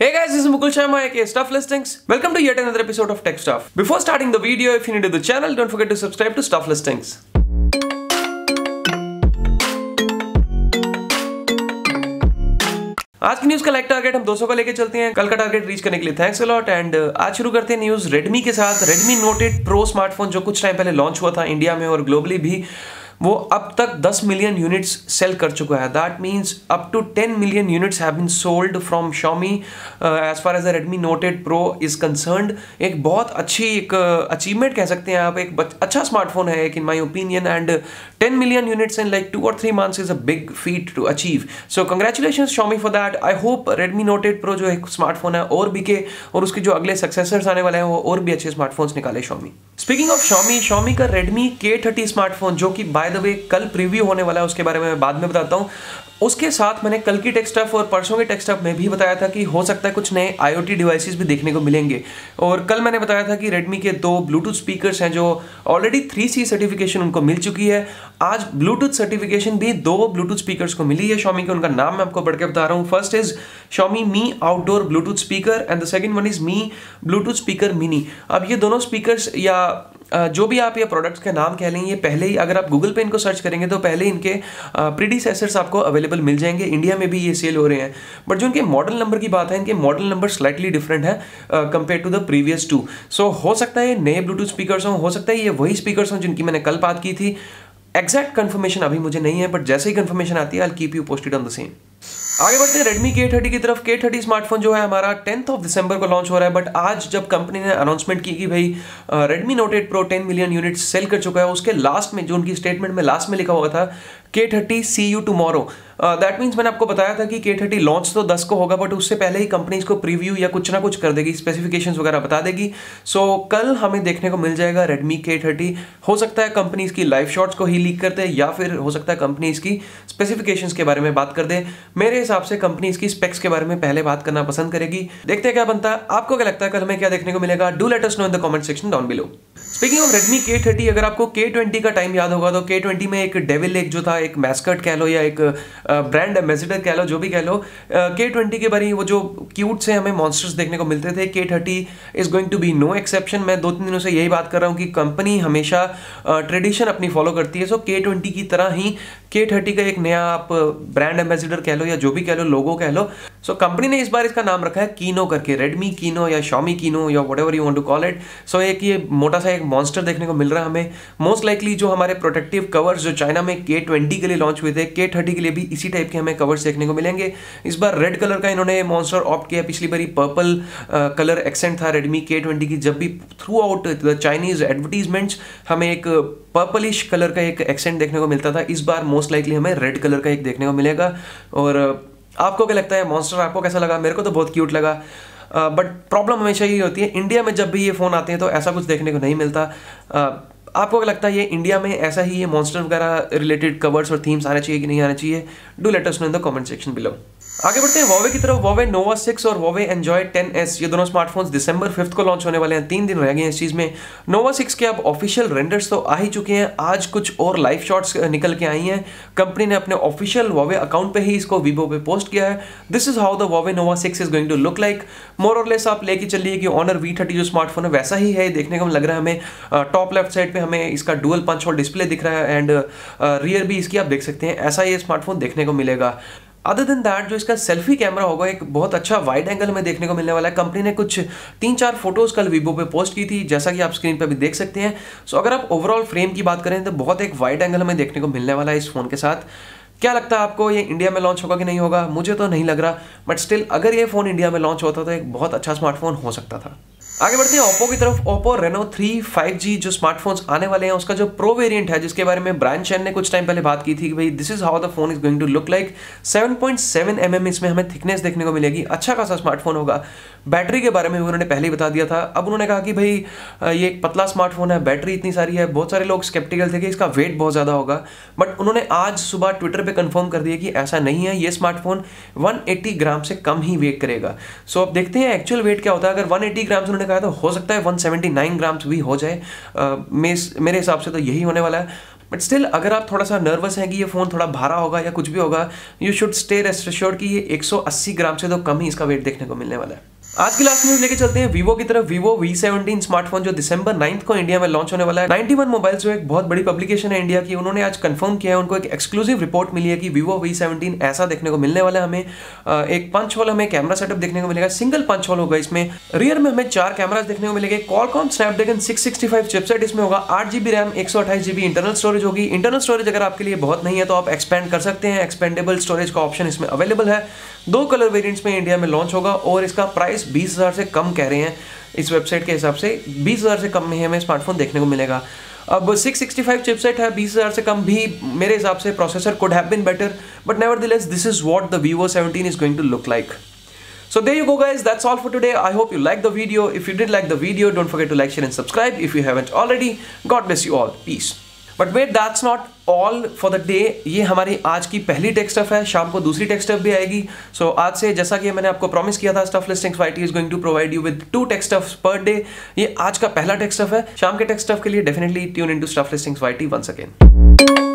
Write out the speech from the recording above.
Hey guys, this is Mukul Sharma aka Stuff Listings. Welcome to yet another episode of Tech Stuff. Before starting the video, if you're new to the channel, don't forget to subscribe to Stuff Listings. आज की news का like target हम 200 का लेके चलते हैं कल का टारगेट रीच करने के लिए थैंक्स अलॉट एंड आज शुरू करते हैं न्यूज़ रेडमी के साथ रेडमी नोट 8 प्रो स्मार्टफ़ोन जो कुछ टाइम पहले लॉन्च हुआ था इंडिया में और ग्लोबली भी वो अब तक 10 मिलियन यूनिट्स सेल कर चुका है। That means up to 10 million units have been sold from Xiaomi as far as the Redmi Note eight Pro is concerned एक बहुत अच्छी एक अचीवमेंट uh, कह सकते हैं आप। एक अच्छा स्मार्टफ़ोन है एक in my opinion and 10 million units in like two और three months is a big feat to achieve so congratulation Xiaomi for that I hope Redmi Note eight Pro जो एक स्मार्टफ़ोन है और बिके और उसके जो अगले सक्सेसर्स आने वाले हैं वो और भी अच्छे स्मार्टफोन्स निकाले Xiaomi speaking of Xiaomi Xiaomi का रेडमी के थर्टी स्मार्टफ़ोन जो कि बाय द वे कल प्रीव्यू होने वाला है, उसके बारे में मैं बाद में बताता हूँ। उसके साथ मैंने कल की टेक्सटफ और परसों के टेक्सटफ में भी बताया था कि हो सकता है कुछ नए आईओटी डिवाइसेस भी देखने को मिलेंगे। और कल मैंने बताया था कि रेडमी के दो ब्लूटूथ स्पीकर्स हैं, जो ऑलरेडी थ्री सी सर्टिफिकेशन उनको मिल चुकी है। आज ब्लूटूथ सर्टिफिकेशन भी दो ब्लूटूथ स्पीकर्स को मिली है शॉमी के, उनका नाम मैं आपको बढ़ के बता रहा हूँ। First is Xiaomi Mi outdoor Bluetooth speaker and the second one is Mi Bluetooth speaker mini अब ये दोनों स्पीकर्स या जो भी आप ये प्रोडक्ट्स के नाम कह लें, ये पहले ही अगर आप गूगल पे इनको सर्च करेंगे तो पहले इनके प्रीडिसेसर्स आपको अवेलेबल मिल जाएँगे। इंडिया में भी ये सेल हो रहे हैं। बट जो इनके मॉडल नंबर की बात है, इनके मॉडल नंबर स्लाइटली डिफरेंट है compare to the previous two so हो सकता है नए ब्लूटूथ स्पीकर्स हों, हो सकता है ये वही स्पीकर्स हों जिनकी मैंने कल बात की थी। एग्जैक्ट कन्फर्मेशन अभी मुझे नहीं है बट जैसे ही कन्फर्मेशन आती है I keep you posted on the same आगे बढ़ते हैं के थर्टी की तरफ़। के थर्टी स्मार्टफ़ोन जो है हमारा टेंथ ऑफ़ दिसंबर को लॉन्च हो रहा है बट आज जब कंपनी ने अनाउंसमेंट की कि भाई Redmi Note 8 Pro 10 million unit sale कर चुका है, उसके लास्ट में, जो उनकी स्टेटमेंट में लास्ट में लिखा हुआ था K thirty see you tomorrow that means मैंने आपको बताया था कि के थर्टी लॉन्च तो दस को होगा बट उससे पहले ही कंपनी इसको प्रीव्यू या कुछ ना कुछ कर देगी स्पेसिफिकेशंस वगैरह बता देगी। सो so, कल हमें देखने को मिल जाएगा रेडमी के थर्टी हो सकता है कंपनी इसकी लाइव शॉट्स को ही लीक कर दे या फिर हो सकता है कंपनी इसकी स्पेसिफिकेशंस के बारे में बात कर दे। मेरे हिसाब से कंपनी इसकी स्पेक्स के बारे में पहले बात करना पसंद करेगी। देखते हैं क्या बनता है। आपको क्या लगता है कल हमें क्या देखने को मिलेगा? Do letters know in the comment section down below speaking of Redmi K thirty अगर आपको के ट्वेंटी का टाइम याद होगा तो के ट्वेंटी में एक डेविल एक जो था, एक मैस्कट कह लो या एक ब्रांड एम्बेसिडर कह लो, जो भी कह लो के ट्वेंटी के बारे में वो जो क्यूट से हमें मॉन्स्टर्स देखने को मिलते थे K thirty is going to be no exception मैं दो तीन दिनों से यही बात कर रहा हूँ कि कंपनी हमेशा ट्रेडिशन अपनी फॉलो करती है। सो के ट्वेंटी की तरह ही के थर्टी का एक नया आप ब्रांड एम्बेसिडर कह लो या जो भी कह लो लोगो कह लो सो so, कंपनी ने इस बार इसका नाम रखा है कीनो करके रेडमी कीनो या शॉमी कीनो या whatever you want to call it so एक ये मोटा सा एक मॉन्स्टर देखने को मिल रहा है हमें। मोस्ट लाइकली जो हमारे प्रोटेक्टिव कवर्स जो चाइना में के ट्वेंटी के लिए लॉन्च हुए थे के थर्टी के लिए भी इसी टाइप के हमें कवर्स देखने को मिलेंगे। इस बार रेड कलर का इन्होंने मॉन्स्टर ऑप्ट किया पिछली बारी पर्पल कलर एक्सेंट था रेडमी के ट्वेंटी की। जब भी throughout the Chinese advertisements हमें एक पर्पलिश कलर का एक एक्सेंट देखने को मिलता था इस बार मोस्ट लाइकली हमें रेड कलर का एक देखने को मिलेगा। और आपको क्या लगता है मॉन्स्टर आपको कैसा लगा? मेरे को तो बहुत क्यूट लगा। बट प्रॉब्लम हमेशा ये होती है इंडिया में जब भी ये फ़ोन आते हैं तो ऐसा कुछ देखने को नहीं मिलता। आपको क्या लगता है, ये इंडिया में ऐसा ही ये मॉन्स्टर वगैरह रिलेटेड कवर्स और थीम्स आने चाहिए कि नहीं आने चाहिए? Do letters know in the comment section below आगे बढ़ते हैं वोवे की तरफ़ वोवे नोवा सिक्स और वोवे एंजॉय टेन एस ये दोनों स्मार्टफोन्स दिसंबर फिफ्थ को लॉन्च होने वाले हैं, तीन दिन रह गए हैं इस चीज़ में। नोवा सिक्स के अब ऑफिशियल रेंडर्स तो आ ही चुके हैं, आज कुछ और लाइव शॉट्स निकल के आई हैं। कंपनी ने अपने ऑफिशियल वोवे अकाउंट पे ही इसको वीवो पे पोस्ट किया है। This is how the Huawei Nova six is going to look like more or less आप लेके चलिए कि ऑनर वी थर्टी जो स्मार्टफ़ोन है, वैसा ही है। देखने को लग रहा है हमें टॉप लेफ़्ट साइड पे हमें इसका डुअल पंच होल डिस्प्ले दिख रहा है एंड रियर भी इसकी आप देख सकते हैं। ऐसा ये स्मार्टफ़ोन देखने को मिलेगा। अदर दिन दैट जो इसका सेल्फी कैमरा होगा एक बहुत अच्छा वाइड एंगल में देखने को मिलने वाला है। कंपनी ने कुछ तीन चार फ़ोटोज़ कल वीवो पे पोस्ट की थी जैसा कि आप स्क्रीन पे भी देख सकते हैं। सो so, अगर आप ओवरऑल फ्रेम की बात करें तो बहुत एक वाइड एंगल में देखने को मिलने वाला है इस फ़ोन के साथ। क्या लगता है आपको ये इंडिया में लॉन्च होगा कि नहीं होगा? मुझे तो नहीं लग रहा बट स्टिल अगर ये फ़ोन इंडिया में लॉन्च होता तो एक बहुत अच्छा स्मार्टफ़ोन हो सकता था। आगे बढ़ते हैं ओप्पो की तरफ़। Oppo Reno three five G जो स्मार्टफोन्स आने वाले हैं, उसका जो प्रो वेरिएंट है, जिसके बारे में ब्रांड चैन ने कुछ टाइम पहले बात की थी कि भाई this is how the phone is going to look like 7.7 mm इसमें हमें थिकनेस देखने को मिलेगी अच्छा खासा स्मार्टफ़ोन होगा। बैटरी के बारे में उन्होंने पहले ही बता दिया था। अब उन्होंने कहा कि भाई ये एक पतला स्मार्टफ़ोन है बैटरी इतनी सारी है, बहुत सारे लोग स्केप्टिकल थे कि इसका वेट बहुत ज़्यादा होगा। बट उन्होंने आज सुबह ट्विटर पर कन्फर्म कर दिया कि ऐसा नहीं है, ये स्मार्टफ़ोन 180 ग्राम से कम ही वेट करेगा। सो अब देखते हैं एक्चुअल वेट क्या होता है। अगर 180 ग्राम से उन्होंने कहा तो हो सकता है 179 ग्राम्स भी हो जाए। मेरे हिसाब से तो यही होने वाला है। बट स्टिल अगर आप थोड़ा सा नर्वस हैं कि ये फ़ोन थोड़ा भारा होगा या कुछ भी होगा you should stay rest sure कि ये 180 ग्राम से तो कम ही इसका वेट देखने को मिलने वाला है। आज की लास्ट न्यूज़ लेके चलते हैं। वीवो की तरफ़ वीवो वी सेवनटीन स्मार्टफ़ोन जो दिसंबर नाइन्थ को इंडिया में लॉन्च होने वाला है। 91 मोबाइल जो एक बहुत बड़ी पब्लिकेशन है इंडिया की। उन्होंने आज कंफर्म किया है। उनको एक एक्सक्लूसिव रिपोर्ट मिली है कि वीवो वी सेवनटीन ऐसा देखने को मिलने वाला है हमें। एक पंच होल हमें कैमरा सेटअप देखने को मिलेगा। सिंगल पंच होल होगा इसमें। रियर में हमें चार कैमराज देखने को मिलेंगे। Qualcomm Snapdragon six sixty five chipset इसमें होगा। आठ जीबी रैम एक सौ अट्ठाईस जीबी इंटरनल स्टोरेज होगी। इंटरनल स्टोरेज अगर आपके लिए बहुत नहीं है तो आप एक्सपेंड कर सकते हैं। एक्सपेंडेबल स्टोरेज का ऑप्शन इसमें अवेलेबल है। दो कलर वेरियंट्स में इंडिया में लॉन्च होगा और इसका प्राइस बीस हज़ार से कम कह रहे हैं इस वेबसाइट के हिसाब से बीस हज़ार से कम में हमें स्मार्टफ़ोन देखने को मिलेगा अब 665 चिपसेट है बीस हज़ार से कम भी मेरे हिसाब से processor could have been better but nevertheless this is what the Vivo 17 is going to look like So there you go guys, that's all for today. I hope you liked the video. If you did like the video, don't forget to like, share and subscribe if you haven't already. God bless you all. Peace. But wait that's not all for the day ये हमारी आज की पहली stuff है शाम को दूसरी takes stuff भी आएगी। सो so, आज से जैसा कि मैंने आपको प्रॉमिस किया था stuff listing is going to provide you with two stuff per day ये आज का पहला स्टफ़ है। शाम के स्टफ़ के लिए definitely tune in to stuff listing why again